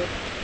it.